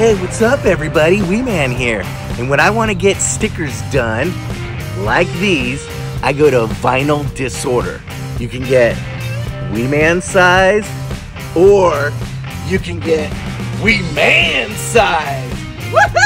Hey, what's up everybody? Wee Man here. And when I want to get stickers done, like these, I go to Vinyl Disorder. You can get Wee Man size, or you can get Wee Man size. Woohoo!